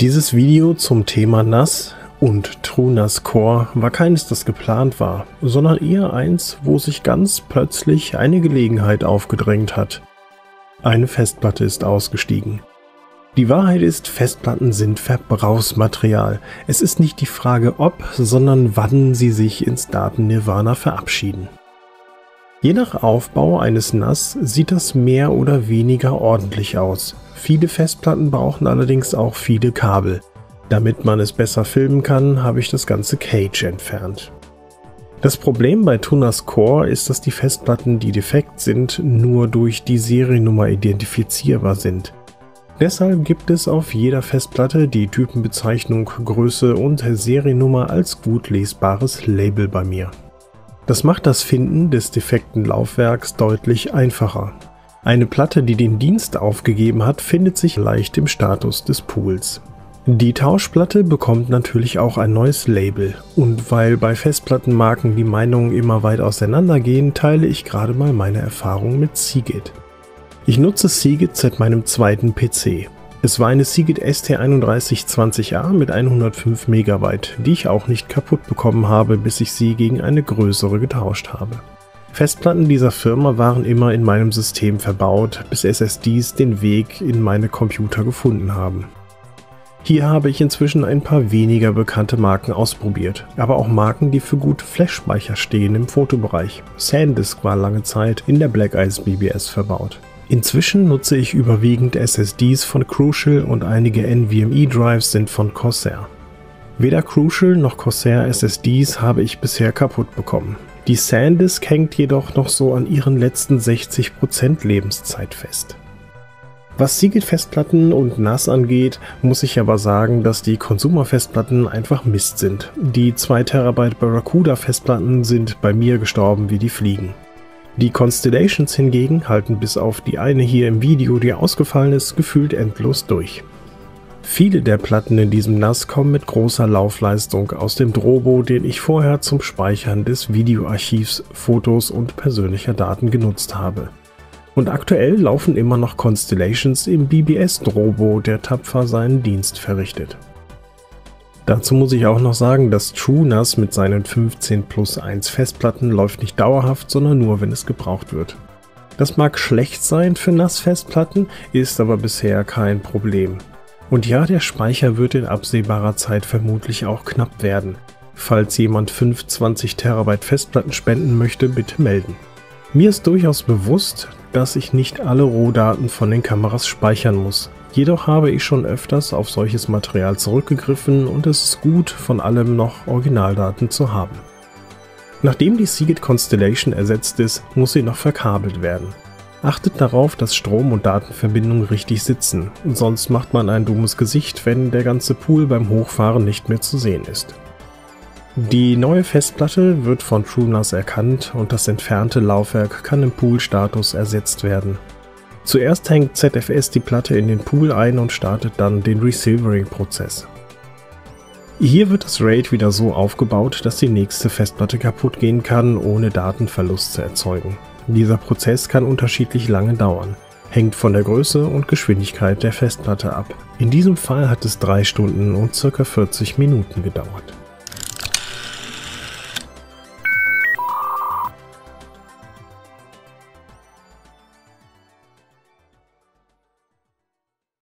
Dieses Video zum Thema NAS und TrueNAS Core war keines, das geplant war, sondern eher eins, wo sich ganz plötzlich eine Gelegenheit aufgedrängt hat. Eine Festplatte ist ausgestiegen. Die Wahrheit ist, Festplatten sind Verbrauchsmaterial. Es ist nicht die Frage ob, sondern wann sie sich ins Datennirvana verabschieden. Je nach Aufbau eines NAS sieht das mehr oder weniger ordentlich aus. Viele Festplatten brauchen allerdings auch viele Kabel. Damit man es besser filmen kann, habe ich das ganze Cage entfernt. Das Problem bei Tunas Core ist, dass die Festplatten, die defekt sind, nur durch die Seriennummer identifizierbar sind. Deshalb gibt es auf jeder Festplatte die Typenbezeichnung, Größe und Seriennummer als gut lesbares Label bei mir. Das macht das Finden des defekten Laufwerks deutlich einfacher. Eine Platte, die den Dienst aufgegeben hat, findet sich leicht im Status des Pools. Die Tauschplatte bekommt natürlich auch ein neues Label und weil bei Festplattenmarken die Meinungen immer weit auseinandergehen, teile ich gerade mal meine Erfahrung mit Seagate. Ich nutze Seagate seit meinem zweiten PC es war eine Seagate ST3120A mit 105 MB, die ich auch nicht kaputt bekommen habe, bis ich sie gegen eine größere getauscht habe. Festplatten dieser Firma waren immer in meinem System verbaut, bis SSDs den Weg in meine Computer gefunden haben. Hier habe ich inzwischen ein paar weniger bekannte Marken ausprobiert, aber auch Marken, die für gute Flash-Speicher stehen im Fotobereich. SanDisk war lange Zeit in der Black Ice BBS verbaut. Inzwischen nutze ich überwiegend SSDs von Crucial und einige NVMe-Drives sind von Corsair. Weder Crucial noch Corsair SSDs habe ich bisher kaputt bekommen. Die SanDisk hängt jedoch noch so an ihren letzten 60% Lebenszeit fest. Was Seagate-Festplatten und NAS angeht, muss ich aber sagen, dass die Consumer-Festplatten einfach Mist sind. Die 2 TB Barracuda-Festplatten sind bei mir gestorben wie die Fliegen. Die Constellations hingegen halten bis auf die eine hier im Video, die ausgefallen ist, gefühlt endlos durch. Viele der Platten in diesem NAS kommen mit großer Laufleistung aus dem Drobo, den ich vorher zum Speichern des Videoarchivs, Fotos und persönlicher Daten genutzt habe. Und aktuell laufen immer noch Constellations im BBS Drobo, der tapfer seinen Dienst verrichtet. Dazu muss ich auch noch sagen, dass TrueNAS mit seinen 15 plus 1 Festplatten läuft nicht dauerhaft, sondern nur, wenn es gebraucht wird. Das mag schlecht sein für NAS-Festplatten, ist aber bisher kein Problem. Und ja, der Speicher wird in absehbarer Zeit vermutlich auch knapp werden. Falls jemand 25 Terabyte Festplatten spenden möchte, bitte melden. Mir ist durchaus bewusst, dass ich nicht alle Rohdaten von den Kameras speichern muss. Jedoch habe ich schon öfters auf solches Material zurückgegriffen und es ist gut, von allem noch Originaldaten zu haben. Nachdem die Seagate Constellation ersetzt ist, muss sie noch verkabelt werden. Achtet darauf, dass Strom- und Datenverbindungen richtig sitzen, sonst macht man ein dummes Gesicht, wenn der ganze Pool beim Hochfahren nicht mehr zu sehen ist. Die neue Festplatte wird von TrueNAS erkannt und das entfernte Laufwerk kann im Pool-Status ersetzt werden. Zuerst hängt ZFS die Platte in den Pool ein und startet dann den Resilvering-Prozess. Hier wird das RAID wieder so aufgebaut, dass die nächste Festplatte kaputt gehen kann, ohne Datenverlust zu erzeugen. Dieser Prozess kann unterschiedlich lange dauern, hängt von der Größe und Geschwindigkeit der Festplatte ab. In diesem Fall hat es 3 Stunden und ca. 40 Minuten gedauert.